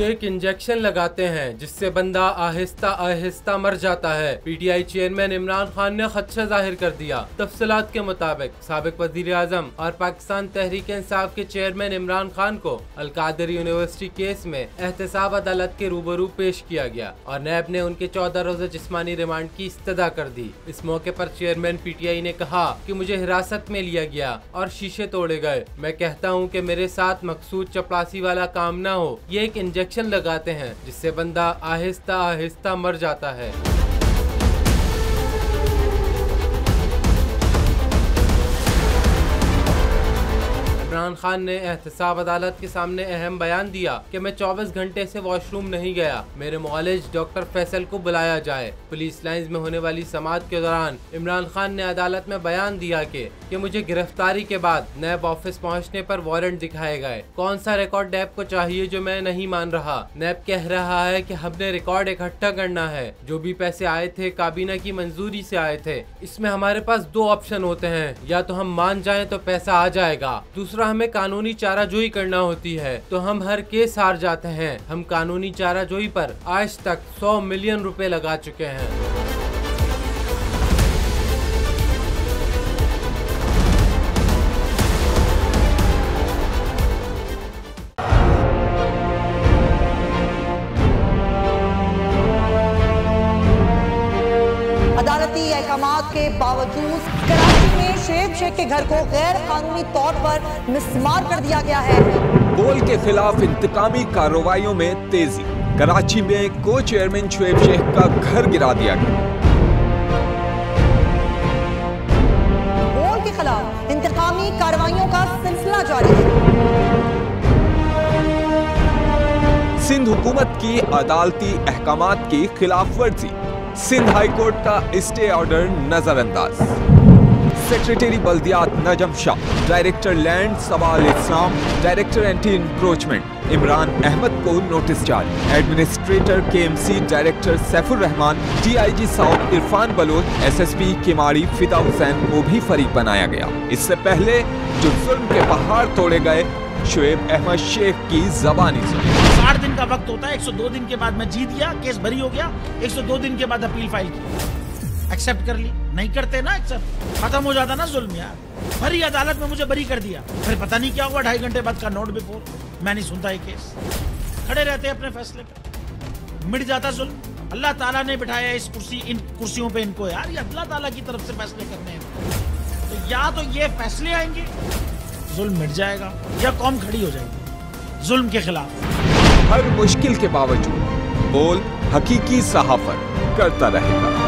एक इंजेक्शन लगाते हैं, जिससे बंदा आहिस्ता आहिस्ता मर जाता है। पीटीआई चेयरमैन इमरान खान ने खदशा ज़ाहिर कर दिया। तफसलात के मुताबिक, सबक वज़ीर आज़म और पाकिस्तान तहरीक इंसाफ के चेयरमैन इमरान खान को अलकादर यूनिवर्सिटी केस में एहतसाब अदालत के रूबरू पेश किया गया और नैब ने उनके चौदह रोजा जिसमानी रिमांड की इस्तदा कर दी। इस मौके पर चेयरमैन पीटीआई ने कहा कि मुझे हिरासत में लिया गया और शीशे तोड़े गए। मैं कहता हूँ कि मेरे साथ मकसूद चपड़ासी वाला काम न हो। ये एक इंजेक्शन लगाते हैं जिससे बंदा आहिस्ता आहिस्ता मर जाता है। खान ने एहतसाब अदालत के सामने अहम बयान दिया कि मैं 24 घंटे से वॉशरूम नहीं गया। मेरे मुआलिज डॉक्टर फैसल को बुलाया जाए। पुलिस लाइंस में होने वाली समात के दौरान इमरान खान ने अदालत में बयान दिया कि कि मुझे गिरफ्तारी के बाद नैब ऑफ़िस पहुँचने पर वारंट दिखाए गए। कौन सा रिकॉर्ड नैब को चाहिए जो मैं नहीं मान रहा? नैब कह रहा है की हमने रिकॉर्ड इकट्ठा करना है। जो भी पैसे आए थे, काबीना की मंजूरी से आए थे। इसमें हमारे पास दो ऑप्शन होते हैं। या तो हम मान जाए तो पैसा आ जाएगा। दूसरा, हमें कानूनी चाराजोई करना होती है तो हम हर केस हार जाते हैं। हम कानूनी चाराजोई पर आज तक 100 मिलियन रुपए लगा चुके हैं। अदालती अहकाम के बावजूद कराची में शेख शेख के घर को गैर कानूनी तौर पर मिसमार कर दिया गया है। बोल के खिलाफ इंतकामी कार्रवाइयों में तेज़ी कराची में को चेयरमैन शुएब शेख का घर गिरा दिया गया। बोल के खिलाफ इंतकामी कार्रवाइयों का सिलसिला जारी है। सिंध हुकूमत की अदालती अहकाम की खिलाफ वर्जी सिंध हाईकोर्ट का स्टे ऑर्डर नजरअंदाज। सेक्रेटरी बल्दियात नजम शाह डायरेक्टर लैंड सवाल इस्लाम director anti encroachment Imran Ahmed को नोटिस जारी। Administrator KMC director Saifur Rahman DIG south Irfan Baloch SSP Keamari Fida Hussain को भी फरीक बनाया गया। इससे पहले जो जुल्म के पहाड़ तोड़े गए, शुएब अहमद शेख की जबानी सुनी साठ दिन का वक्त होता है 102 दिन के बाद मैं जीत गया, केस भरी हो गया 102 दिन के बाद अपील फ़ाइल की। एक्सेप्ट कर ली। नहीं करते ना एक्सेप्ट खत्म हो जाता ना जुल्म यार। भरी अदालत में मुझे बरी कर दिया। फिर पता नहीं क्या हुआ, ढाई घंटे बाद का नोट बिफोर मैं नहीं सुनता ये केस खड़े रहते अपने फैसले पर मिट जाता जुल्म। अल्लाह ताला ने बिठाया इस कुर्सी, इन कुर्सियों पे इनको। यार, ये अल्लाह ताला की तरफ़ से फैसले करने हैं। तो या तो ये फैसले आएँगे, जुल्म मिट जाएगा, या कौम खड़ी हो जाएगी। जुल्म के खिलाफ। हर मुश्किल के बावजूद बोल हकीकी सहाफत करता रहेगा।